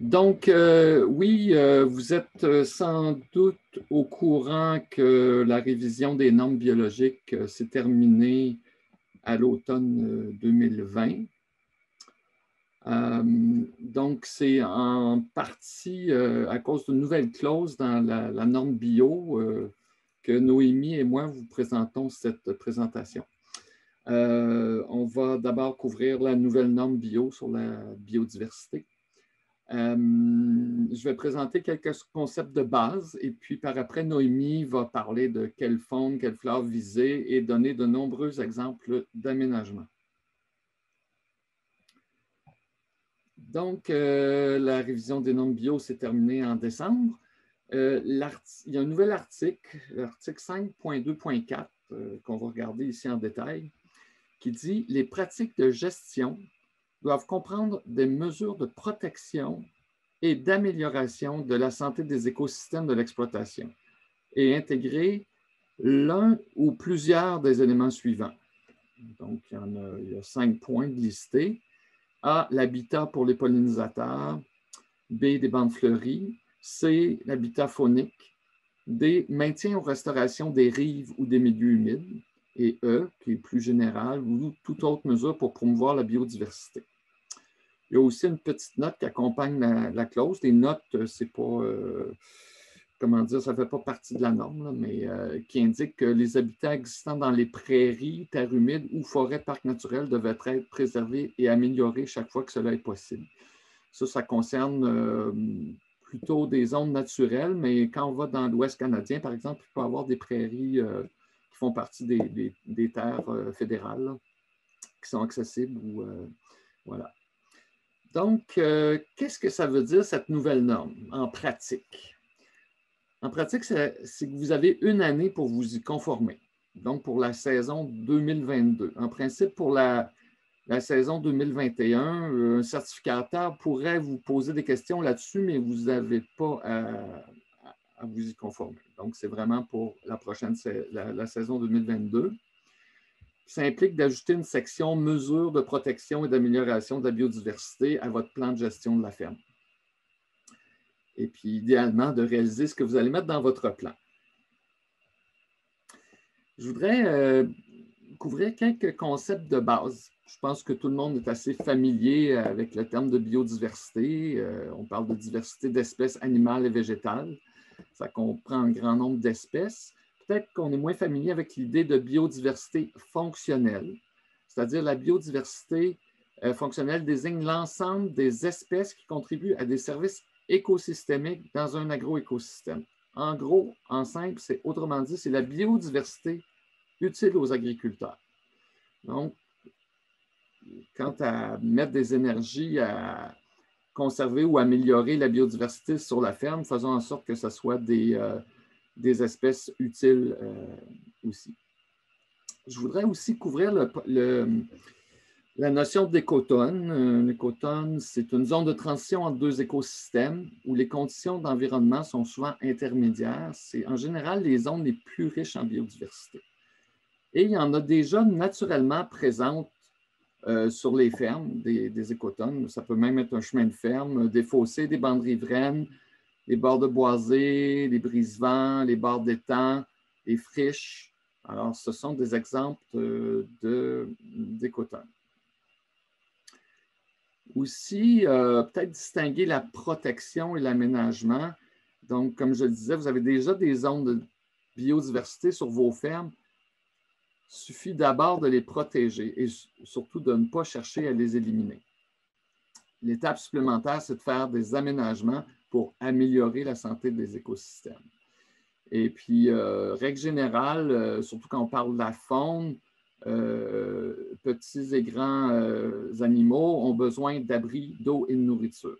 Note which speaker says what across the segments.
Speaker 1: Donc, euh, oui, euh, vous êtes sans doute au courant que la révision des normes biologiques s'est terminée à l'automne 2020. donc, c'est en partie à cause d'une nouvelle clause dans la, norme bio que Noémie et moi vous présentons cette présentation. Euh, on va d'abord couvrir la nouvelle norme bio sur la biodiversité. Euh, je vais présenter quelques concepts de base et puis par après, Noémie va parler de quelle faune, quelle fleur viser et donner de nombreux exemples d'aménagement. Donc, euh, la révision des normes bio s'est terminée en décembre. il y a un nouvel article, l'article 5.2.4, qu'on va regarder ici en détail, qui dit les pratiques de gestion doivent comprendre des mesures de protection et d'amélioration de la santé des écosystèmes de l'exploitation et intégrer l'un ou plusieurs des éléments suivants. Donc, il y, a, a cinq points listés. A, l'habitat pour les pollinisateurs. B, des bandes fleuries. C, l'habitat faunique. D, maintien ou restauration des rives ou des milieux humides et E, qui est plus général, ou toute autre mesure pour promouvoir la biodiversité. Il y a aussi une petite note qui accompagne la, clause. Les notes, euh, c'est pas, euh, comment dire, ça ne fait pas partie de la norme, mais euh, qui indique que les habitats existants dans les prairies, terres humides ou forêts parcs naturels devaient être préservés et améliorés chaque fois que cela est possible. Ça, ça concerne plutôt des zones naturelles, mais quand on va dans l'Ouest canadien, par exemple, il peut y avoir des prairies font partie des, terres euh, fédérales qui sont accessibles. Ou, euh, voilà. Donc, euh, qu'est-ce que ça veut dire, cette nouvelle norme en pratique? En pratique, c'est que vous avez une année pour vous y conformer. Donc, pour la saison 2022. En principe, pour la, la saison 2021, un certificateur pourrait vous poser des questions là-dessus, mais vous n'avez pas à, à vous y conformer. Donc, c'est vraiment pour la prochaine la, saison 2022. Ça implique d'ajouter une section mesures de protection et d'amélioration de la biodiversité à votre plan de gestion de la ferme. Et puis, idéalement, de réaliser ce que vous allez mettre dans votre plan. Je voudrais euh, couvrir quelques concepts de base. Je pense que tout le monde est assez familier avec le terme de biodiversité. Euh, on parle de diversité d'espèces animales et végétales. Ça comprend un grand nombre d'espèces. Peut-être qu'on est moins familier avec l'idée de biodiversité fonctionnelle, c'est-à-dire la biodiversité euh, fonctionnelle désigne l'ensemble des espèces qui contribuent à des services écosystémiques dans un agroécosystème. En gros, en simple, c'est autrement dit, c'est la biodiversité utile aux agriculteurs. Donc, quant à mettre des énergies à conserver ou améliorer la biodiversité sur la ferme, faisant en sorte que ce soit des, euh, des espèces utiles euh, aussi. Je voudrais aussi couvrir le, la notion d'écotone. Un écotone, c'est une zone de transition entre deux écosystèmes où les conditions d'environnement sont souvent intermédiaires. C'est en général les zones les plus riches en biodiversité. Et il y en a déjà naturellement présentes euh, sur les fermes, des, écotones. Ça peut même être un chemin de ferme, des fossés, des bandes riveraines, des bords de boisés, des brise-vents, les bords d'étang, des friches. Alors, ce sont des exemples d'écotones. Aussi, euh, peut-être distinguer la protection et l'aménagement. Donc, comme je le disais, vous avez déjà des zones de biodiversité sur vos fermes suffit d'abord de les protéger et surtout de ne pas chercher à les éliminer. L'étape supplémentaire, c'est de faire des aménagements pour améliorer la santé des écosystèmes. Et puis, euh, règle générale, euh, surtout quand on parle de la faune, euh, petits et grands animaux ont besoin d'abri, d'eau et de nourriture.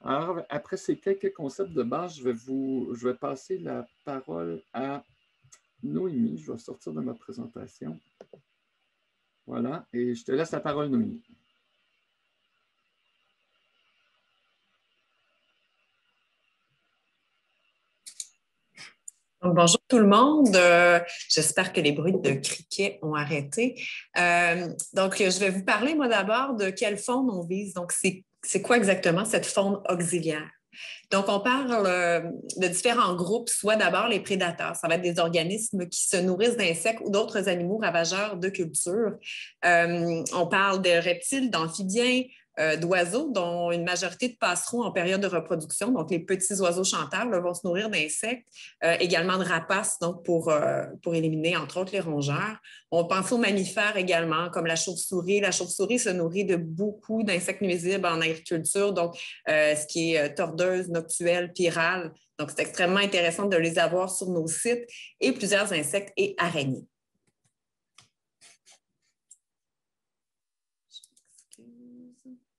Speaker 1: Alors, après ces quelques concepts de base, je vais, vous, je vais passer la parole à Noémie. Je vais sortir de ma présentation. Voilà, et je te laisse la parole, Noémie.
Speaker 2: bonjour tout le monde. Euh, j'espère que les bruits de criquets ont arrêté. Euh, donc, je vais vous parler, moi, d'abord, de quelle faune on vise. Donc, c'est quoi exactement cette faune auxiliaire? Donc, on parle euh, de différents groupes, soit d'abord les prédateurs, ça va être des organismes qui se nourrissent d'insectes ou d'autres animaux ravageurs de culture. Euh, on parle de reptiles, d'amphibiens, euh, d'oiseaux, dont une majorité de passeront en période de reproduction. Donc, les petits oiseaux chanteurs vont se nourrir d'insectes, euh, également de rapaces, donc pour, euh, pour éliminer, entre autres, les rongeurs. On pense aux mammifères également, comme la chauve-souris. La chauve-souris se nourrit de beaucoup d'insectes nuisibles en agriculture, donc ce qui est tordeuse, noctuelle, pyrale. Donc, c'est extrêmement intéressant de les avoir sur nos sites et plusieurs insectes et araignées. medicine.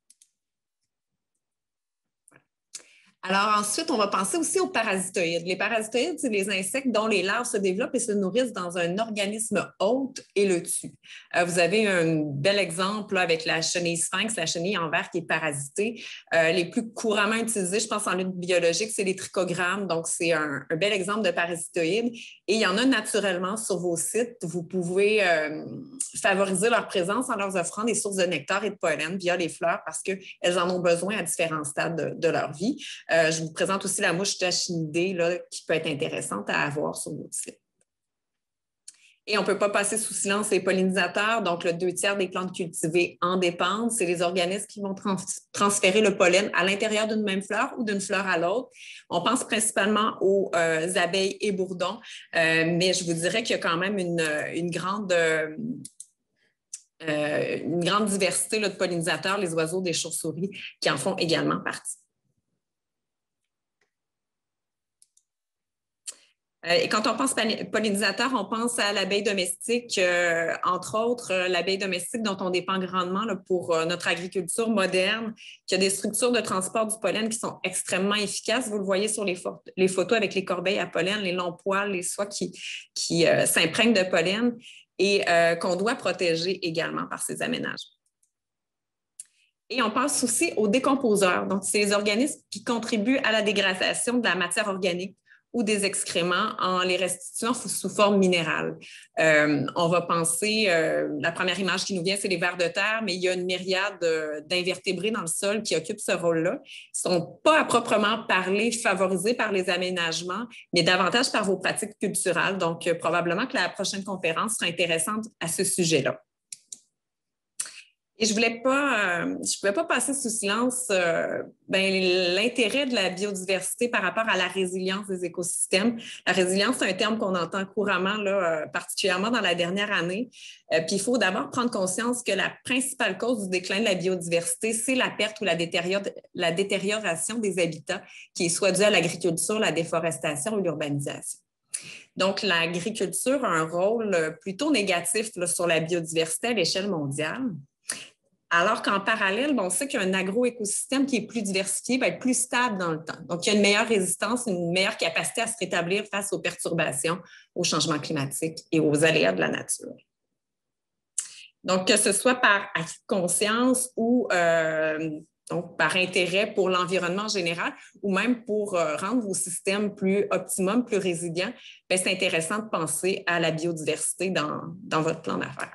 Speaker 2: Alors ensuite, on va penser aussi aux parasitoïdes. Les parasitoïdes, c'est les insectes dont les larves se développent et se nourrissent dans un organisme hôte et le tuent. Euh, vous avez un bel exemple avec la chenille sphinx, la chenille en verre qui est parasitée. Euh, les plus couramment utilisés, je pense en lutte biologique, c'est les trichogrammes. Donc, c'est un, bel exemple de parasitoïdes. Et il y en a naturellement sur vos sites. Vous pouvez euh, favoriser leur présence en leur offrant des sources de nectar et de pollen via les fleurs parce qu'elles en ont besoin à différents stades de, leur vie. Euh, je vous présente aussi la mouche tachinidée qui peut être intéressante à avoir sur notre site. Et on ne peut pas passer sous silence les pollinisateurs. Donc, le deux tiers des plantes cultivées en dépendent. C'est les organismes qui vont transférer le pollen à l'intérieur d'une même fleur ou d'une fleur à l'autre. On pense principalement aux euh, abeilles et bourdons, euh, mais je vous dirais qu'il y a quand même une, grande, une grande diversité de pollinisateurs, les oiseaux, des chauves-souris, qui en font également partie. Et quand on pense pollinisateur, on pense à l'abeille domestique, euh, entre autres euh, l'abeille domestique dont on dépend grandement pour notre agriculture moderne, qui a des structures de transport du pollen qui sont extrêmement efficaces. Vous le voyez sur les, photos avec les corbeilles à pollen, les longs poils, les soies qui, s'imprègnent de pollen et qu'on doit protéger également par ces aménagements. Et on pense aussi aux décomposeurs. Donc, c'est les organismes qui contribuent à la dégradation de la matière organique ou des excréments en les restituant sous forme minérale. Euh, on va penser, euh, la première image qui nous vient, c'est les vers de terre, mais il y a une myriade d'invertébrés dans le sol qui occupent ce rôle-là. Ils ne sont pas à proprement parler favorisés par les aménagements, mais davantage par vos pratiques culturelles. Donc, euh, probablement que la prochaine conférence sera intéressante à ce sujet-là. Et je voulais pas, euh, je pouvais pas passer sous silence euh, ben, l'intérêt de la biodiversité par rapport à la résilience des écosystèmes. La résilience, c'est un terme qu'on entend couramment, là, euh, particulièrement dans la dernière année. puis il faut d'abord prendre conscience que la principale cause du déclin de la biodiversité, c'est la perte ou la, la détérioration des habitats, qui est soit due à l'agriculture, la déforestation ou l'urbanisation. Donc, l'agriculture a un rôle plutôt négatif sur la biodiversité à l'échelle mondiale. Alors qu'en parallèle, on sait qu'un agroécosystème qui est plus diversifié va être plus stable dans le temps. Donc, il y a une meilleure résistance, une meilleure capacité à se rétablir face aux perturbations, aux changements climatiques et aux aléas de la nature. Donc, que ce soit par conscience ou euh, par intérêt pour l'environnement général ou même pour euh, rendre vos systèmes plus optimum, plus résilients, ben, c'est intéressant de penser à la biodiversité dans votre plan d'affaires.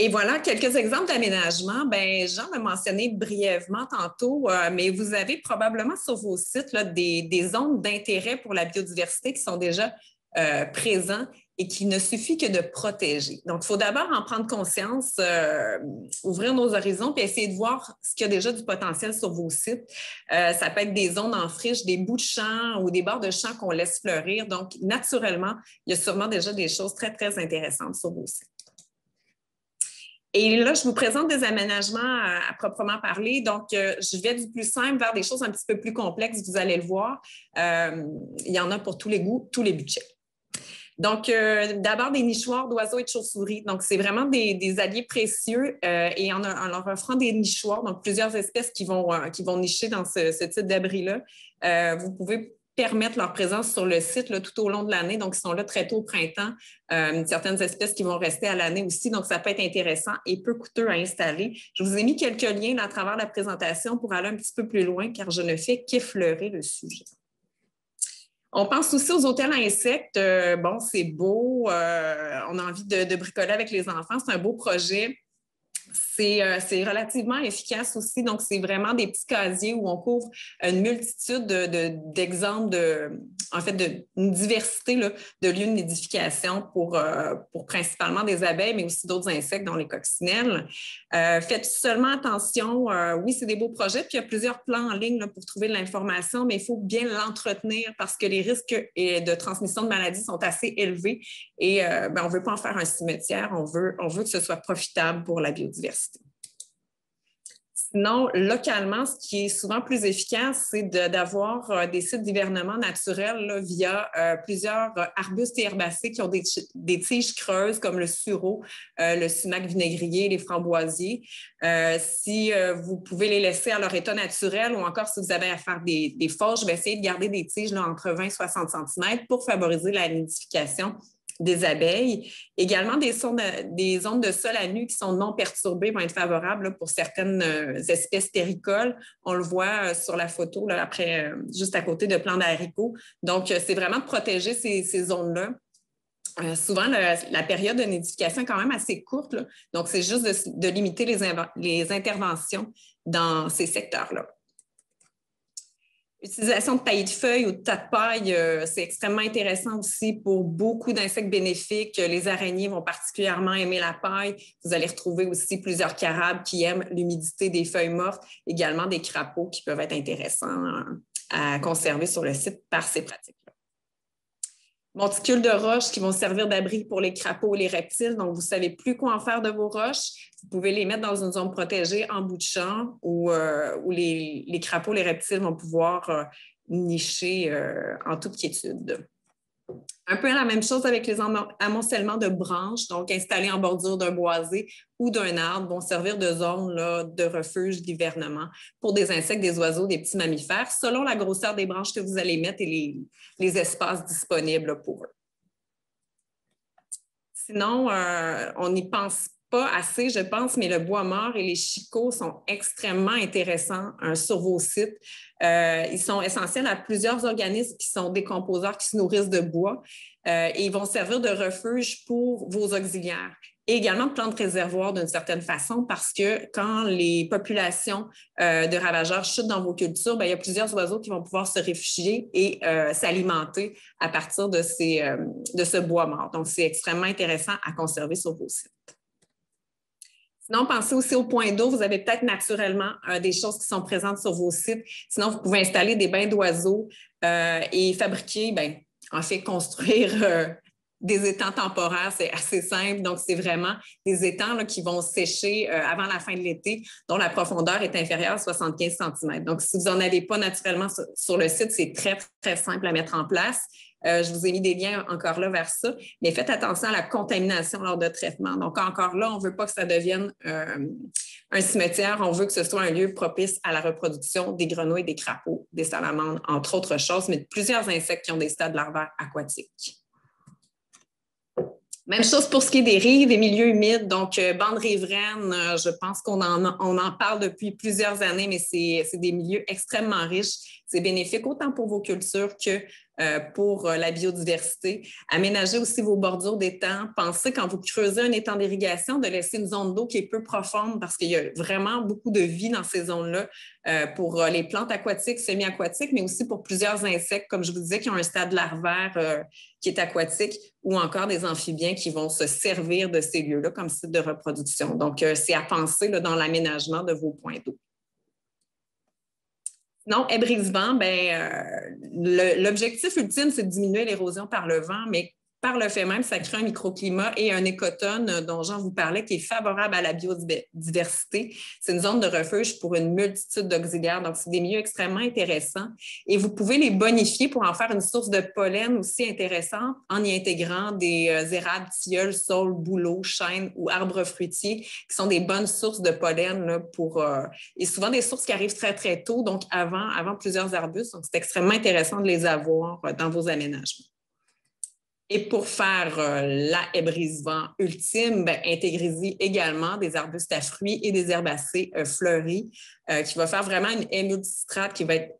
Speaker 2: Et voilà quelques exemples d'aménagement. Ben, Jean m'a mentionné brièvement tantôt, euh, mais vous avez probablement sur vos sites des, zones d'intérêt pour la biodiversité qui sont déjà euh, présents et qu'il ne suffit que de protéger. Donc, il faut d'abord en prendre conscience, euh, ouvrir nos horizons, puis essayer de voir ce qu'il y a déjà du potentiel sur vos sites. ça peut être des zones en friche, des bouts de champs ou des bords de champs qu'on laisse fleurir. Donc, naturellement, il y a sûrement déjà des choses très, très intéressantes sur vos sites. Et là, je vous présente des aménagements à, proprement parler. Donc, euh, je vais du plus simple vers des choses un petit peu plus complexes, vous allez le voir. Euh, il y en a pour tous les goûts, tous les budgets. Donc, euh, d'abord, des nichoirs d'oiseaux et de chauves-souris. Donc, c'est vraiment des, alliés précieux et en, leur offrant des nichoirs, donc plusieurs espèces qui vont, qui vont nicher dans ce, ce type d'abri-là, vous pouvez permettre leur présence sur le site tout au long de l'année. Donc, ils sont là très tôt au printemps. Euh, certaines espèces qui vont rester à l'année aussi. Donc, ça peut être intéressant et peu coûteux à installer. Je vous ai mis quelques liens à travers la présentation pour aller un petit peu plus loin, car je ne fais qu'effleurer le sujet. On pense aussi aux hôtels insectes. Euh, bon, c'est beau. Euh, on a envie de, bricoler avec les enfants. C'est un beau projet. Euh, c'est relativement efficace aussi. Donc, c'est vraiment des petits casiers où on couvre une multitude d'exemples de, en fait, d'une diversité de lieux de nidification pour, euh, pour principalement des abeilles, mais aussi d'autres insectes, dont les coccinelles. Euh, faites seulement attention. oui, c'est des beaux projets, puis il y a plusieurs plans en ligne pour trouver de l'information, mais il faut bien l'entretenir parce que les risques de transmission de maladies sont assez élevés et ben, on ne veut pas en faire un cimetière, on veut, on veut que ce soit profitable pour la biodiversité. Sinon, localement, ce qui est souvent plus efficace, c'est d'avoir euh, des sites d'hivernement naturels via euh, plusieurs euh, arbustes et herbacées qui ont des, tiges creuses comme le sureau, le sumac vinaigrier, les framboisiers. si vous pouvez les laisser à leur état naturel ou encore si vous avez à faire des, des forges, ben, essayez de garder des tiges entre 20 et 60 cm pour favoriser la nidification des abeilles. Également, des, ondes de sol à nu qui sont non perturbées vont être favorables pour certaines euh, espèces terricoles. On le voit euh, sur la photo, là, après, euh, juste à côté de plants d'haricots. Donc, c'est vraiment de protéger ces, zones-là. souvent, la période de nidification est quand même assez courte. Donc, c'est juste de, limiter les, les interventions dans ces secteurs-là. L'utilisation de taillis de feuilles ou de tas de paille, euh, c'est extrêmement intéressant aussi pour beaucoup d'insectes bénéfiques. Les araignées vont particulièrement aimer la paille. Vous allez retrouver aussi plusieurs carabes qui aiment l'humidité des feuilles mortes, également des crapauds qui peuvent être intéressants euh, à conserver sur le site par ces pratiques-là. Monticules de roches qui vont servir d'abri pour les crapauds et les reptiles. Donc, vous ne savez plus quoi en faire de vos roches vous pouvez les mettre dans une zone protégée en bout de champ où, euh, les, crapauds, les reptiles vont pouvoir euh, nicher euh, en toute quiétude. Un peu la même chose avec les amoncellements de branches, donc installés en bordure d'un boisé ou d'un arbre, vont servir de zone de refuge d'hivernement pour des insectes, des oiseaux, des petits mammifères, selon la grosseur des branches que vous allez mettre et les, espaces disponibles pour eux. Sinon, on n'y pense pas assez, je pense, mais le bois mort et les chicots sont extrêmement intéressants euh, sur vos sites. Euh, ils sont essentiels à plusieurs organismes qui sont décomposeurs, qui se nourrissent de bois euh, et ils vont servir de refuge pour vos auxiliaires et également de plantes réservoirs d'une certaine façon parce que quand les populations de ravageurs chutent dans vos cultures, bien, il y a plusieurs oiseaux qui vont pouvoir se réfugier et s'alimenter à partir de, ces, de ce bois mort. Donc, c'est extrêmement intéressant à conserver sur vos sites. Sinon, pensez aussi au point d'eau. Vous avez peut-être naturellement euh, des choses qui sont présentes sur vos sites. Sinon, vous pouvez installer des bains d'oiseaux euh, et fabriquer, ben, en fait, construire euh, des étangs temporaires. C'est assez simple. Donc, c'est vraiment des étangs qui vont sécher avant la fin de l'été, dont la profondeur est inférieure à 75 cm. Donc, si vous n'en avez pas naturellement sur le site, c'est très, très simple à mettre en place. Euh, je vous ai mis des liens encore là vers ça. Mais faites attention à la contamination lors de traitement. Donc, encore là, on ne veut pas que ça devienne euh, un cimetière. On veut que ce soit un lieu propice à la reproduction des grenouilles, des crapauds, des salamandres, entre autres choses, mais de plusieurs insectes qui ont des stades larvaires aquatiques. Même chose pour ce qui est des rives, des milieux humides. Donc, euh, bande riveraine, je pense qu'on en, en parle depuis plusieurs années, mais c'est des milieux extrêmement riches. C'est bénéfique autant pour vos cultures que pour euh, la biodiversité. Aménagez aussi vos bordures d'étangs. Pensez quand vous creusez un étang d'irrigation de laisser une zone d'eau qui est peu profonde parce qu'il y a vraiment beaucoup de vie dans ces zones-là euh, pour les plantes aquatiques, semi-aquatiques, mais aussi pour plusieurs insectes, comme je vous disais, qui ont un stade larvaire qui est aquatique ou encore des amphibiens qui vont se servir de ces lieux-là comme site de reproduction. Donc, c'est à penser dans l'aménagement de vos points d'eau. Non, ébrisement, ben, euh, l'objectif ultime, c'est de diminuer l'érosion par le vent, mais par le fait même, ça crée un microclimat et un écotone euh, dont Jean vous parlait qui est favorable à la biodiversité. C'est une zone de refuge pour une multitude d'auxiliaires. Donc, c'est des milieux extrêmement intéressants. Et vous pouvez les bonifier pour en faire une source de pollen aussi intéressante en y intégrant des euh, érables, tilleuls, saules, bouleaux, chênes ou arbres fruitiers qui sont des bonnes sources de pollen pour, euh, et souvent des sources qui arrivent très, très tôt, donc avant, avant plusieurs arbustes. Donc, c'est extrêmement intéressant de les avoir dans vos aménagements. Et pour faire euh, la ébrisement ultime, ben, intégrez-y également des arbustes à fruits et des herbacées euh, fleuries, euh, qui va faire vraiment une émultistrate qui va être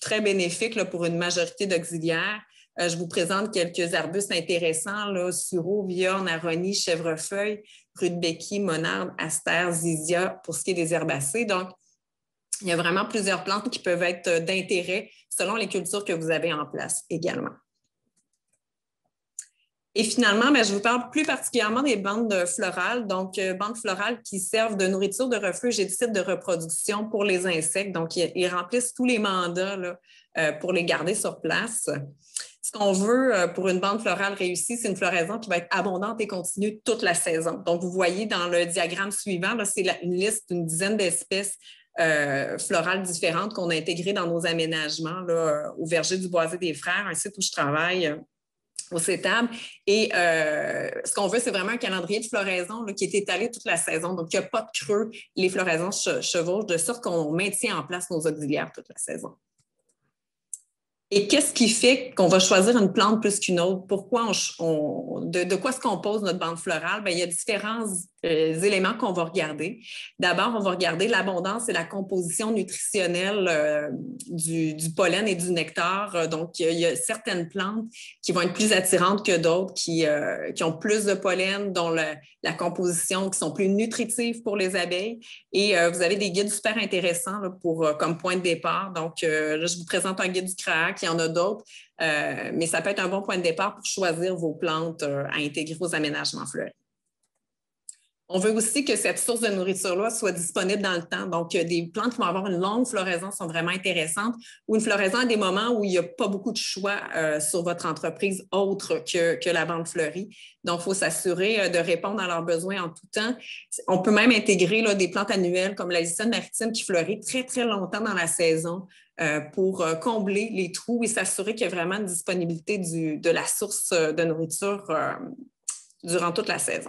Speaker 2: très bénéfique pour une majorité d'auxiliaires. je vous présente quelques arbustes intéressants, là, sureau, viorne, aronie, chèvrefeuille, rudbeckie, monarde, astère, zizia pour ce qui est des herbacées. Donc, il y a vraiment plusieurs plantes qui peuvent être d'intérêt selon les cultures que vous avez en place également. Et finalement, ben, je vous parle plus particulièrement des bandes florales, donc euh, bandes florales qui servent de nourriture de refuge et de site de reproduction pour les insectes. Donc, ils, remplissent tous les mandats euh, pour les garder sur place. Ce qu'on veut euh, pour une bande florale réussie, c'est une floraison qui va être abondante et continue toute la saison. Donc, vous voyez dans le diagramme suivant, c'est une liste d'une dizaine d'espèces florales différentes qu'on a intégrées dans nos aménagements au verger du Boisé des Frères, un site où je travaille au CETAB. Et euh, ce qu'on veut, c'est vraiment un calendrier de floraison qui est étalé toute la saison. Donc, il n'y a pas de creux. Les floraisons chevauchent de sorte qu'on maintient en place nos auxiliaires toute la saison. Et qu'est-ce qui fait qu'on va choisir une plante plus qu'une autre? Pourquoi on, de, quoi se compose notre bande florale? Il y a différents euh, éléments qu'on va regarder. D'abord, on va regarder l'abondance et la composition nutritionnelle euh, du, pollen et du nectar. Euh, donc, il y a certaines plantes qui vont être plus attirantes que d'autres, qui, qui ont plus de pollen, dont la composition, qui sont plus nutritives pour les abeilles. Et vous avez des guides super intéressants pour, comme point de départ. Donc, là, je vous présente un guide du CRAC il y en a d'autres, euh, mais ça peut être un bon point de départ pour choisir vos plantes euh, à intégrer aux aménagements fleuris. On veut aussi que cette source de nourriture-là soit disponible dans le temps. Donc, des plantes qui vont avoir une longue floraison sont vraiment intéressantes ou une floraison à des moments où il n'y a pas beaucoup de choix euh, sur votre entreprise autre que, la bande fleurie. Donc, il faut s'assurer de répondre à leurs besoins en tout temps. On peut même intégrer des plantes annuelles comme la maritime qui fleurit très, très longtemps dans la saison. Euh, pour euh, combler les trous et s'assurer qu'il y a vraiment une disponibilité de la source euh, de nourriture durant toute la saison.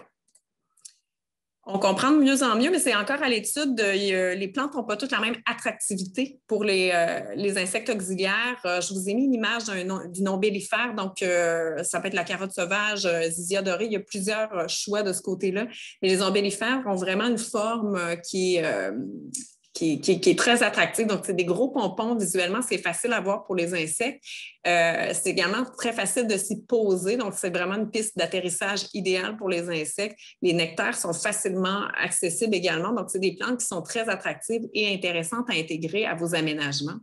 Speaker 2: On comprend de mieux en mieux, mais c'est encore à l'étude. les plantes n'ont pas toutes la même attractivité pour les, insectes auxiliaires. je vous ai mis une image d'une ombellifère, donc ça peut être la carotte sauvage, Zizia dorée. Il y a plusieurs choix de ce côté-là. Mais les ombellifères ont vraiment une forme qui est qui, est très attractif. Donc, c'est des gros pompons visuellement, c'est facile à voir pour les insectes. Euh, c'est également très facile de s'y poser. Donc, c'est vraiment une piste d'atterrissage idéale pour les insectes. Les nectaires sont facilement accessibles également. Donc, c'est des plantes qui sont très attractives et intéressantes à intégrer à vos aménagements.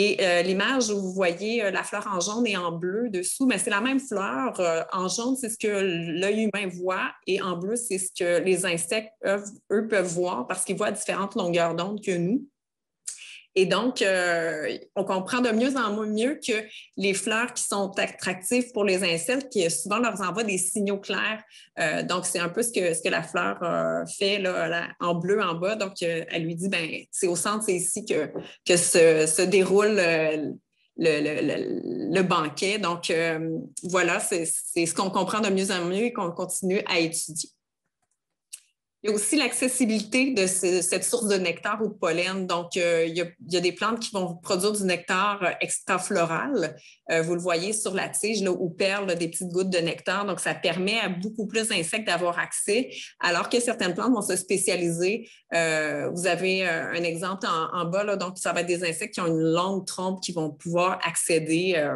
Speaker 2: Et euh, l'image où vous voyez euh, la fleur en jaune et en bleu dessous, mais c'est la même fleur. Euh, en jaune, c'est ce que l'œil humain voit et en bleu, c'est ce que les insectes, eux, peuvent voir parce qu'ils voient à différentes longueurs d'onde que nous. Et donc, euh, on comprend de mieux en mieux que les fleurs qui sont attractives pour les insectes, qui souvent leur envoient des signaux clairs. Euh, donc, c'est un peu ce que, ce que la fleur euh, fait là, en bleu en bas. Donc, elle lui dit, ben, c'est au centre, c'est ici que, que se, déroule le, le, banquet. Donc, voilà, c'est ce qu'on comprend de mieux en mieux et qu'on continue à étudier. Il y a aussi l'accessibilité de cette source de nectar ou de pollen. Donc, euh, il, y a, des plantes qui vont produire du nectar euh, extra-floral. Euh, vous le voyez sur la tige là, où perlent des petites gouttes de nectar. Donc, ça permet à beaucoup plus d'insectes d'avoir accès, alors que certaines plantes vont se spécialiser. vous avez un exemple en, bas, là, donc ça va être des insectes qui ont une longue trompe qui vont pouvoir accéder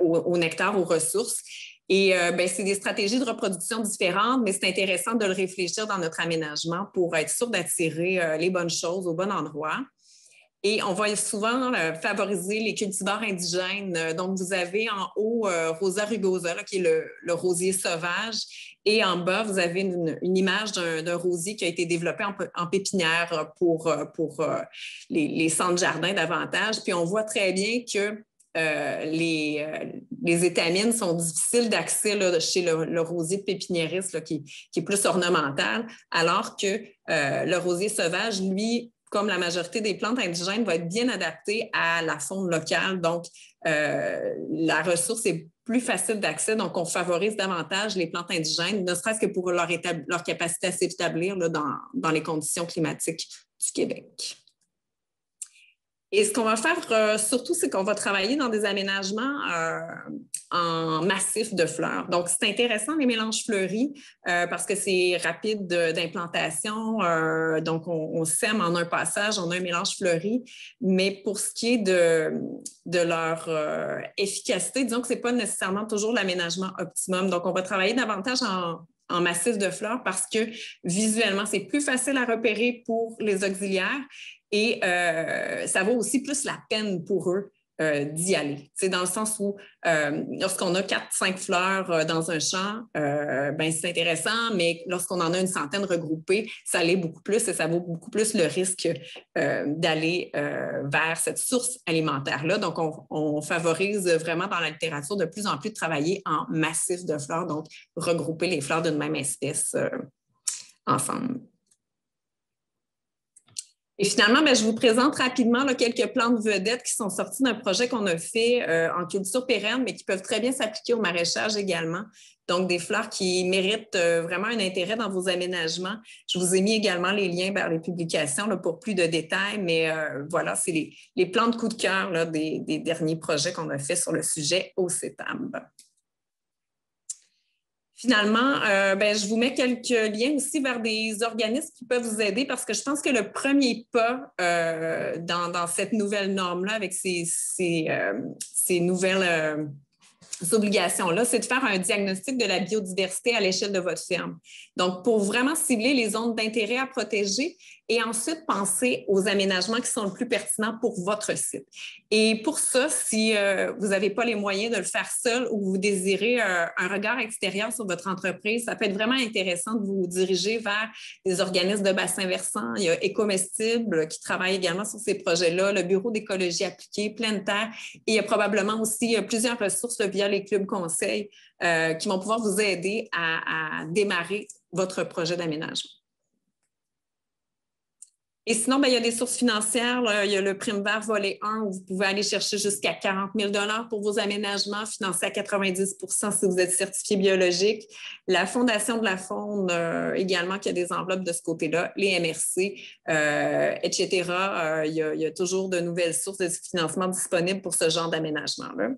Speaker 2: au nectar, aux ressources. Et euh, ben, c'est des stratégies de reproduction différentes, mais c'est intéressant de le réfléchir dans notre aménagement pour être sûr d'attirer euh, les bonnes choses au bon endroit. Et on va souvent euh, favoriser les cultivars indigènes. Donc, vous avez en haut Rosa rugosa, qui est le, rosier sauvage, et en bas, vous avez une, image d'un rosier qui a été développé en, pépinière pour, pour les, les centres jardins davantage. Puis on voit très bien que euh, les, euh, les, étamines sont difficiles d'accès chez le, rosier pépiniériste qui, qui, est plus ornemental, alors que euh, le rosier sauvage, lui, comme la majorité des plantes indigènes, va être bien adapté à la faune locale. Donc, la ressource est plus facile d'accès. Donc, on favorise davantage les plantes indigènes, ne serait-ce que pour leur, leur capacité à s'établir dans, dans les conditions climatiques du Québec. Et ce qu'on va faire euh, surtout, c'est qu'on va travailler dans des aménagements euh, en massif de fleurs. Donc, c'est intéressant les mélanges fleuris euh, parce que c'est rapide d'implantation. donc, on, sème en un passage, on a un mélange fleuri. Mais pour ce qui est de, leur efficacité, disons que ce n'est pas nécessairement toujours l'aménagement optimum. Donc, on va travailler davantage en, en massif de fleurs parce que visuellement, c'est plus facile à repérer pour les auxiliaires et euh, ça vaut aussi plus la peine pour eux euh, d'y aller. C'est dans le sens où euh, lorsqu'on a quatre, cinq fleurs dans un champ, ben, c'est intéressant, mais lorsqu'on en a une centaine regroupées, ça l'est beaucoup plus et ça vaut beaucoup plus le risque d'aller vers cette source alimentaire-là. Donc, on, on, favorise vraiment dans la littérature de plus en plus de travailler en massif de fleurs, donc regrouper les fleurs d'une même espèce ensemble. Et finalement, ben, je vous présente rapidement quelques plantes vedettes qui sont sorties d'un projet qu'on a fait euh, en culture pérenne, mais qui peuvent très bien s'appliquer au maraîchage également. Donc, des fleurs qui méritent euh, vraiment un intérêt dans vos aménagements. Je vous ai mis également les liens vers les publications pour plus de détails, mais euh, voilà, c'est les, les, plantes coup de cœur des, des, derniers projets qu'on a fait sur le sujet au CETAB. Finalement, euh, ben, je vous mets quelques liens aussi vers des organismes qui peuvent vous aider parce que je pense que le premier pas euh, dans, cette nouvelle norme-là, avec ces, ces, euh, ces nouvelles obligations-là, c'est de faire un diagnostic de la biodiversité à l'échelle de votre ferme. Donc, pour vraiment cibler les zones d'intérêt à protéger et ensuite penser aux aménagements qui sont le plus pertinents pour votre site. Et pour ça, si euh, vous n'avez pas les moyens de le faire seul ou vous désirez euh, un regard extérieur sur votre entreprise, ça peut être vraiment intéressant de vous diriger vers des organismes de bassin versant. Il y a Écomestible qui travaille également sur ces projets-là, le Bureau d'écologie appliquée, Pleine Terre, et il y a probablement aussi euh, plusieurs ressources via les clubs conseils qui vont pouvoir vous aider à démarrer votre projet d'aménagement. Et sinon, ben, il y a des sources financières. Il y a le prime vert volet 1 où vous pouvez aller chercher jusqu'à 40 000 pour vos aménagements, financés à 90% si vous êtes certifié biologique. La Fondation de la Faune euh, également, qui a des enveloppes de ce côté-là, les MRC, euh, etc. Euh, a, il, y a, toujours de nouvelles sources de financement disponibles pour ce genre d'aménagement-là.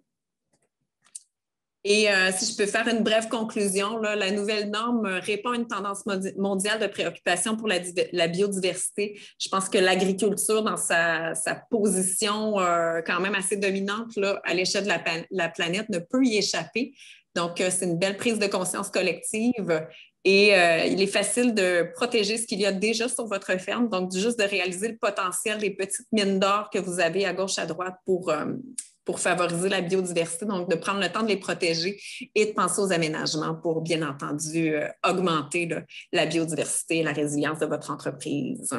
Speaker 2: Et euh, si je peux faire une brève conclusion, la nouvelle norme répond à une tendance mondiale de préoccupation pour la, biodiversité. Je pense que l'agriculture, dans sa, position euh, quand même assez dominante à l'échelle de la, planète, ne peut y échapper. Donc, euh, c'est une belle prise de conscience collective. Et il est facile de protéger ce qu'il y a déjà sur votre ferme, donc juste de réaliser le potentiel des petites mines d'or que vous avez à gauche, à droite pour, pour favoriser la biodiversité, donc de prendre le temps de les protéger et de penser aux aménagements pour, bien entendu, euh, augmenter la biodiversité et la résilience de votre entreprise.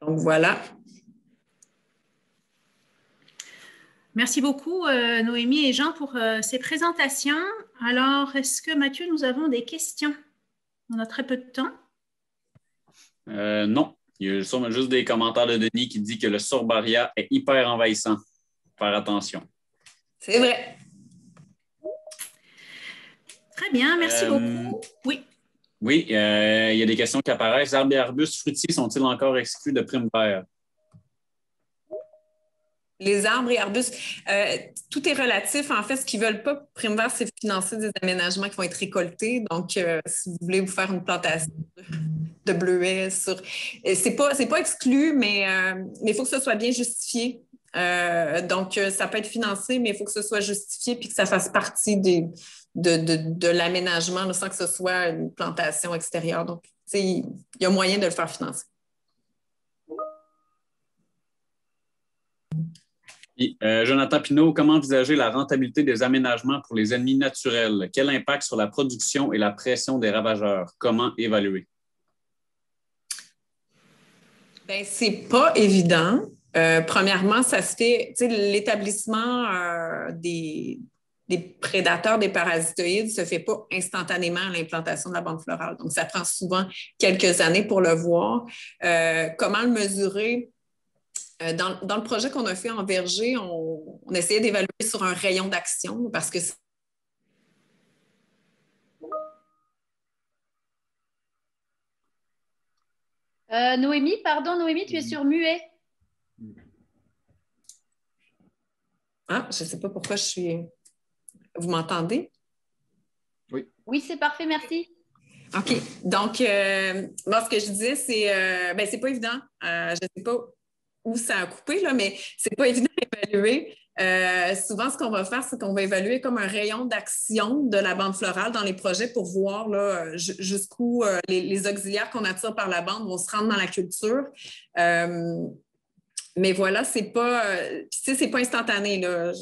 Speaker 2: Donc voilà.
Speaker 3: Merci beaucoup, euh, Noémie et Jean, pour euh, ces présentations. Alors, est-ce que Mathieu, nous avons des questions? On a très peu de temps.
Speaker 4: non. Il y a juste des commentaires de Denis qui dit que le sorbaria est hyper envahissant faire attention.
Speaker 2: C'est vrai.
Speaker 3: Très bien, merci euh, beaucoup. Oui.
Speaker 4: Oui, euh, il y a des questions qui apparaissent. Arbres et arbustes fruitiers sont-ils encore exclus de prime vert?
Speaker 2: Les arbres et arbustes, euh, tout est relatif. En fait, ce qu'ils ne veulent pas, prime vert, c'est financer des aménagements qui vont être récoltés. Donc, si vous voulez vous faire une plantation de bleuets sur. C'est pas, pas exclu, mais il faut que ce soit bien justifié. Euh, donc, euh, ça peut être financé, mais il faut que ce soit justifié puis que ça fasse partie de, de, l'aménagement sans que ce soit une plantation extérieure. Donc, il y a moyen de le faire financer.
Speaker 4: Euh, Jonathan Pinault, comment envisager la rentabilité des aménagements pour les ennemis naturels? Quel impact sur la production et la pression des ravageurs? Comment évaluer?
Speaker 2: Bien, c'est pas évident. Euh, premièrement, ça se fait, l'établissement euh, des, prédateurs, des parasitoïdes, se fait pas instantanément à l'implantation de la bande florale. Donc, ça prend souvent quelques années pour le voir. Euh, comment le mesurer? Dans, le projet qu'on a fait en verger, on, on essayait d'évaluer sur un rayon d'action parce que
Speaker 3: Noémie, pardon, Noémie, tu es sur muet.
Speaker 2: Ah, je ne sais pas pourquoi je suis. Vous m'entendez?
Speaker 1: Oui.
Speaker 3: Oui, c'est parfait, merci.
Speaker 2: OK. Donc, euh, ce que je disais, c'est euh, ben, c'est pas évident. Euh, je ne sais pas où ça a coupé, là, mais ce n'est pas évident d'évaluer. Euh, souvent, ce qu'on va faire, c'est qu'on va évaluer comme un rayon d'action de la bande florale dans les projets pour voir jusqu'où euh, les, auxiliaires qu'on attire par la bande vont se rendre dans la culture. Euh, mais voilà, c'est pas, c'est pas instantané. Là.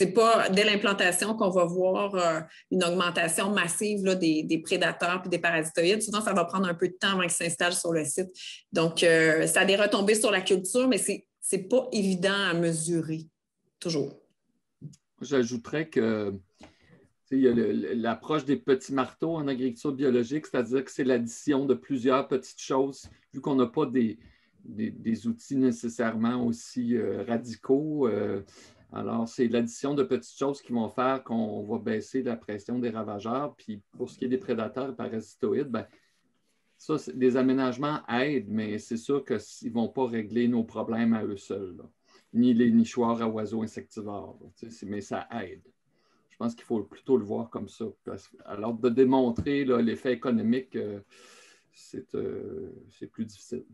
Speaker 2: n'est pas dès l'implantation qu'on va voir une augmentation massive des, prédateurs et des parasitoïdes. Souvent, ça va prendre un peu de temps avant qu'ils s'installent sur le site. Donc, ça a des retombées sur la culture, mais c'est c'est pas évident à mesurer, toujours.
Speaker 1: J'ajouterais que il y a l'approche des petits marteaux en agriculture biologique, c'est-à-dire que c'est l'addition de plusieurs petites choses, vu qu'on n'a pas des, des, outils nécessairement aussi euh, radicaux. Euh, alors, c'est l'addition de petites choses qui vont faire qu'on va baisser la pression des ravageurs. Puis, pour ce qui est des prédateurs et parasitoïdes, ben, ça, les aménagements aident, mais c'est sûr qu'ils ne vont pas régler nos problèmes à eux seuls, ni les nichoirs à oiseaux insectivores, mais ça aide. Je pense qu'il faut plutôt le voir comme ça. Alors, de démontrer l'effet économique, euh, c'est plus difficile.